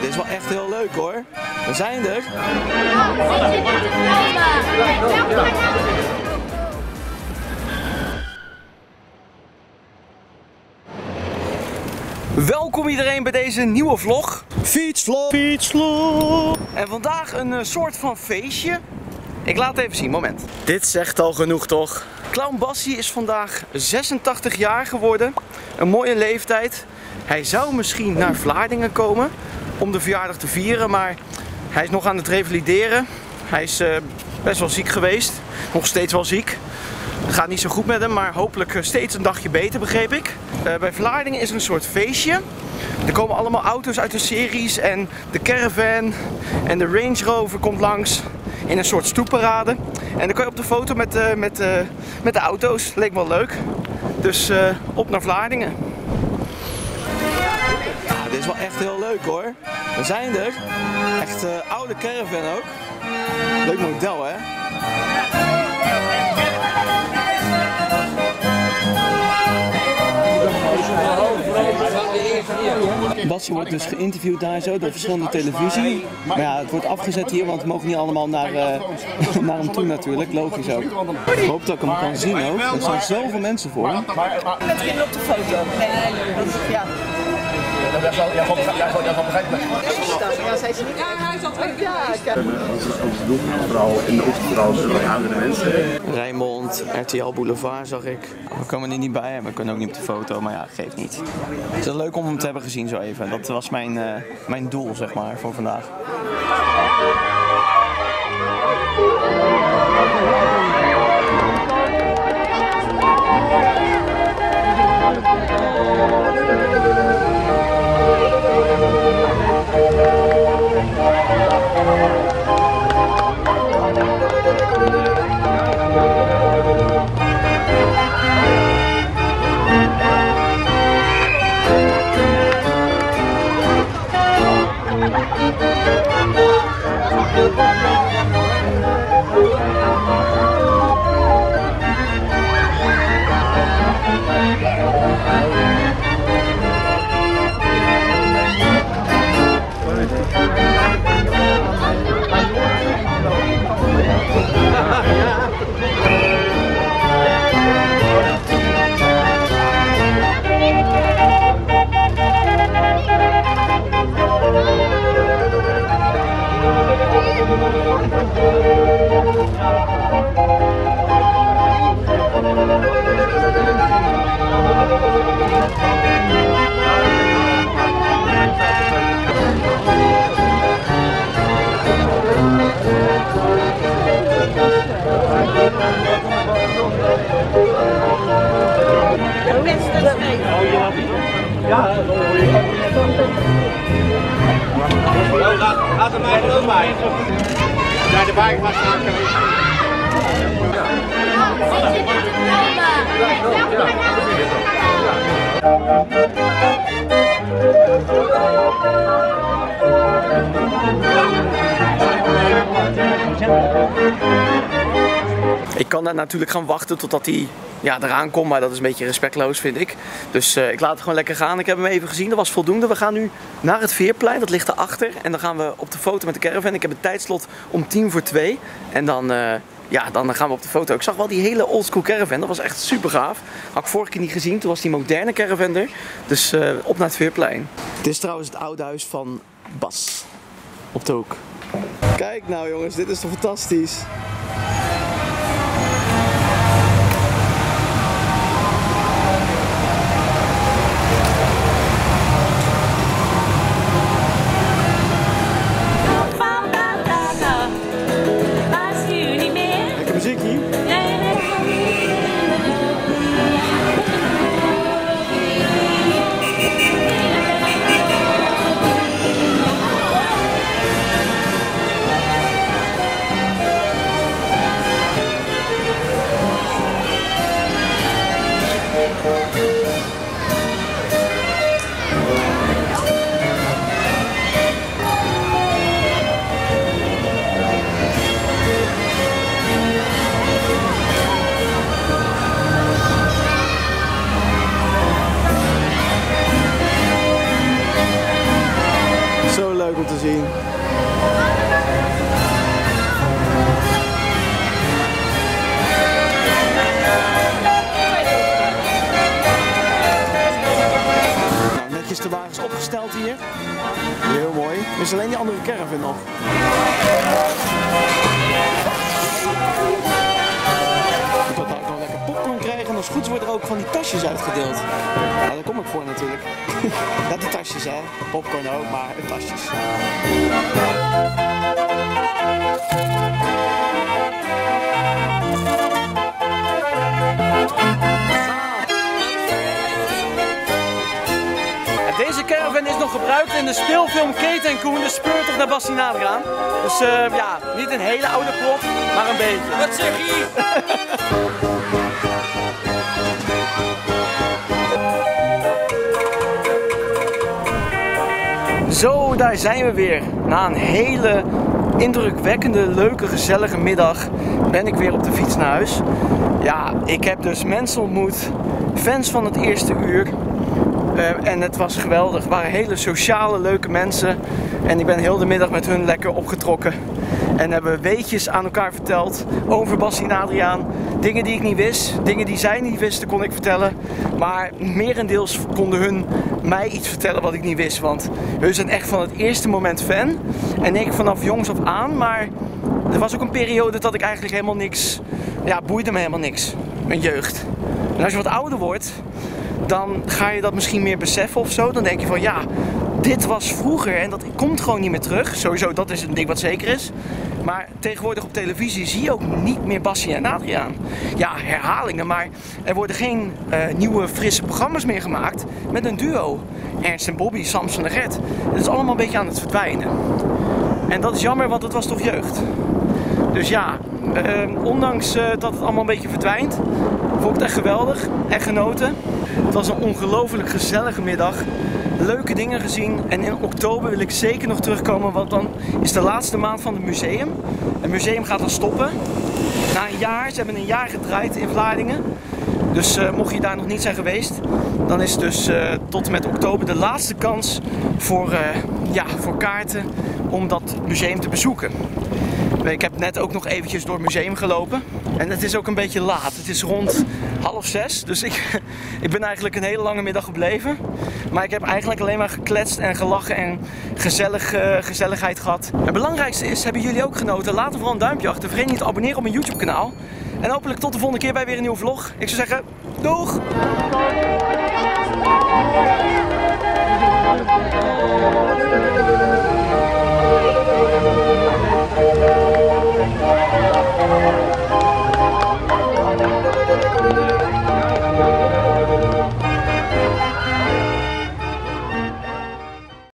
dit is wel echt heel leuk hoor. We zijn er. Welkom iedereen bij deze nieuwe vlog. Fietsvlog. Fietsvlog. En vandaag een eh, soort van feestje. Ik laat het even zien, moment. Dit zegt al genoeg toch? Clown Bassie is vandaag 86 jaar geworden. Een mooie leeftijd. Hij zou misschien naar Vlaardingen komen om de verjaardag te vieren, maar hij is nog aan het revalideren. Hij is eh, best wel ziek geweest. Nog steeds wel ziek. Het gaat niet zo goed met hem, maar hopelijk eh, steeds een dagje beter, begreep ik. Eh, bij Vlaardingen is er een soort feestje. Er komen allemaal auto's uit de series en de caravan en de Range Rover komt langs in een soort stoepparade. En dan kan je op de foto met, eh, met, eh, met de auto's. Leek wel leuk. Dus op naar Vlaardingen. Ja, wel echt heel leuk hoor. We zijn er. Echt eh, oude caravan ook. Leuk model hè. Bassie wordt dus geïnterviewd daar zo door verschillende televisie. Maar ja, het wordt afgezet hier, want we mogen niet allemaal naar, eh, naar hem toe natuurlijk. Logisch ook. Ik hoop dat ik hem kan zien ook. Er staan zoveel mensen voor. Met kinderen op de foto. Nee, dat is, ja. Ja, zei ze niet. Ja, hij zat ook. Ja, kijk. Vooral in de ochtend vooral zullen oudere mensen. Rijnmond, RTL Boulevard zag ik. We komen er niet bij en we kunnen ook niet op de foto, maar ja, geeft niet. Het is leuk om hem te hebben gezien zo even. Dat was mijn, eh, mijn doel, zeg maar, voor vandaag. Hem mij ook bij. Naar de wagen gaat staan. Ik kan daar natuurlijk gaan wachten totdat hij ja, eraan komt, maar dat is een beetje respectloos vind ik. Dus eh, ik laat het gewoon lekker gaan. Ik heb hem even gezien, dat was voldoende. We gaan nu naar het Veerplein, dat ligt erachter. En dan gaan we op de foto met de caravan. Ik heb een tijdslot om tien voor twee. En dan, eh, ja, dan gaan we op de foto. Ik zag wel die hele oldschool caravan, dat was echt super gaaf. Had ik vorige keer niet gezien, toen was die moderne caravan er. Dus eh, op naar het Veerplein. Dit is trouwens het oude huis van Bas. Op de hoek. Kijk nou jongens, dit is toch fantastisch. Alleen die andere caravan nog. Gewoon lekker popcorn krijgen en als goed is worden er ook van die tasjes uitgedeeld. Ja, daar kom ik voor natuurlijk. ja, die tasjes hè. Popcorn ook, maar de tasjes. Deze caravan is nog gebruikt in de speelfilm Kate en Koen, de speurtocht naar Bassinadra. Dus eh, ja, niet een hele oude plot, maar een beetje. Wat zeg je? Zo, daar zijn we weer. Na een hele indrukwekkende, leuke, gezellige middag ben ik weer op de fiets naar huis. Ja, ik heb dus mensen ontmoet, fans van het eerste uur. Eh, en het was geweldig. Het waren hele sociale, leuke mensen. En ik ben heel de middag met hun lekker opgetrokken. En hebben weetjes aan elkaar verteld over Bassie en Adriaan. Dingen die ik niet wist, dingen die zij niet wisten, kon ik vertellen. Maar merendeels konden hun mij iets vertellen wat ik niet wist. Want hun zijn echt van het eerste moment fan. En ik vanaf jongs af aan. Maar er was ook een periode dat ik eigenlijk helemaal niks... Ja, boeide me helemaal niks. Mijn jeugd. En als je wat ouder wordt, dan ga je dat misschien meer beseffen of zo. Dan denk je van ja, dit was vroeger en dat komt gewoon niet meer terug. Sowieso, dat is een ding wat zeker is. Maar tegenwoordig op televisie zie je ook niet meer Bassie en Adriaan. Ja, herhalingen, maar er worden geen eh, nieuwe frisse programma's meer gemaakt met een duo. Ernst en Bobby, Samson en Gert. Het is allemaal een beetje aan het verdwijnen. En dat is jammer, want het was toch jeugd. Dus ja, eh, ondanks eh, dat het allemaal een beetje verdwijnt, vond ik het echt geweldig en genoten. Het was een ongelooflijk gezellige middag. Leuke dingen gezien en in oktober wil ik zeker nog terugkomen, want dan is de laatste maand van het museum. Het museum gaat dan stoppen. Na een jaar, ze hebben een jaar gedraaid in Vlaardingen. Dus eh, mocht je daar nog niet zijn geweest, dan is dus eh, tot en met oktober de laatste kans voor, eh, ja, voor kaarten om dat museum te bezoeken. Ik heb net ook nog eventjes door het museum gelopen. En het is ook een beetje laat. Het is rond half zes. Dus ik, ik ben eigenlijk een hele lange middag gebleven. Maar ik heb eigenlijk alleen maar gekletst en gelachen en gezellig, eh, gezelligheid gehad. Het belangrijkste is, hebben jullie ook genoten? Laat er vooral een duimpje achter. Vergeet niet te abonneren op mijn YouTube kanaal. En hopelijk tot de volgende keer bij weer een nieuwe vlog. Ik zou zeggen, doeg!